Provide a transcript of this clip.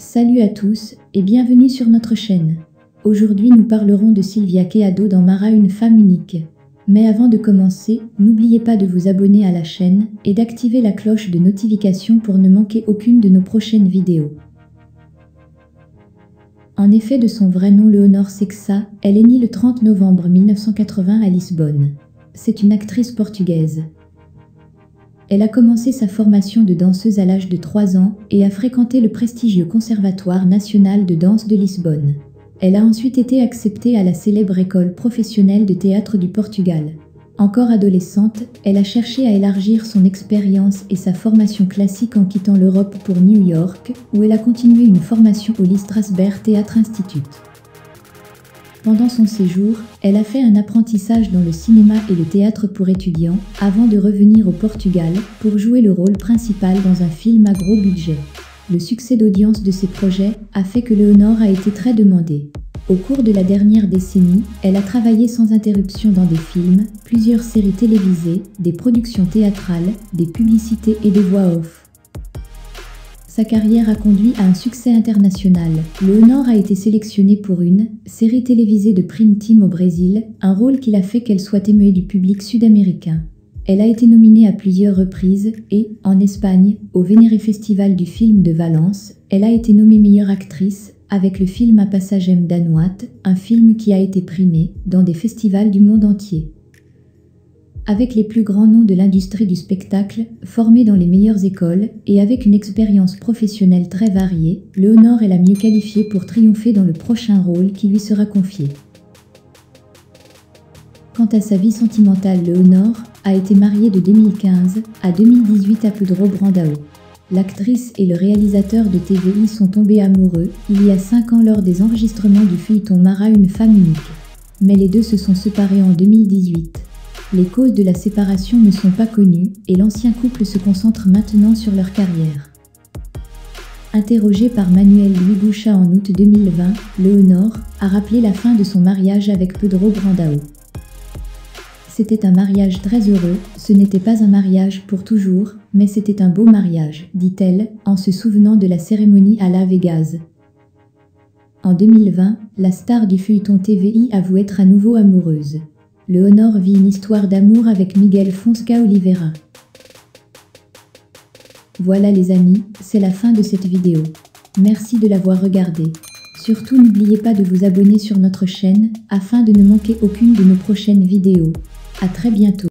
Salut à tous et bienvenue sur notre chaîne. Aujourd'hui nous parlerons de Sylvia Keado dans Mara une femme unique. Mais avant de commencer, n'oubliez pas de vous abonner à la chaîne et d'activer la cloche de notification pour ne manquer aucune de nos prochaines vidéos. En effet de son vrai nom Leonor Sexa, elle est née le 30 novembre 1980 à Lisbonne. C'est une actrice portugaise. Elle a commencé sa formation de danseuse à l'âge de 3 ans et a fréquenté le prestigieux Conservatoire national de danse de Lisbonne. Elle a ensuite été acceptée à la célèbre école professionnelle de théâtre du Portugal. Encore adolescente, elle a cherché à élargir son expérience et sa formation classique en quittant l'Europe pour New York, où elle a continué une formation au Lee Strasberg Theatre Institute. Pendant son séjour, elle a fait un apprentissage dans le cinéma et le théâtre pour étudiants, avant de revenir au Portugal pour jouer le rôle principal dans un film à gros budget. Le succès d'audience de ses projets a fait que Léonore a été très demandée. Au cours de la dernière décennie, elle a travaillé sans interruption dans des films, plusieurs séries télévisées, des productions théâtrales, des publicités et des voix off. Sa carrière a conduit à un succès international. Léonore a été sélectionnée pour une série télévisée de Prime Team au Brésil, un rôle qui l'a fait qu'elle soit aimée du public sud-américain. Elle a été nominée à plusieurs reprises et, en Espagne, au Vénéré Festival du film de Valence, elle a été nommée meilleure actrice avec le film À passage M danois, un film qui a été primé dans des festivals du monde entier. Avec les plus grands noms de l'industrie du spectacle, formés dans les meilleures écoles et avec une expérience professionnelle très variée, Léonore est la mieux qualifiée pour triompher dans le prochain rôle qui lui sera confié. Quant à sa vie sentimentale, Léonore a été mariée de 2015 à 2018 à Pedro Brandao. L'actrice et le réalisateur de TVI sont tombés amoureux il y a 5 ans lors des enregistrements du feuilleton Mara une femme unique. Mais les deux se sont séparés en 2018. Les causes de la séparation ne sont pas connues et l'ancien couple se concentre maintenant sur leur carrière. Interrogé par Manuel Louis Boucha en août 2020, Léonore a rappelé la fin de son mariage avec Pedro Brandao. C'était un mariage très heureux, ce n'était pas un mariage pour toujours, mais c'était un beau mariage, dit-elle, en se souvenant de la cérémonie à La Vegas. En 2020, la star du feuilleton TVI avoue être à nouveau amoureuse. Léonore vit une histoire d'amour avec Miguel Fonseca Oliveira. Voilà les amis, c'est la fin de cette vidéo. Merci de l'avoir regardée. Surtout n'oubliez pas de vous abonner sur notre chaîne afin de ne manquer aucune de nos prochaines vidéos. A très bientôt.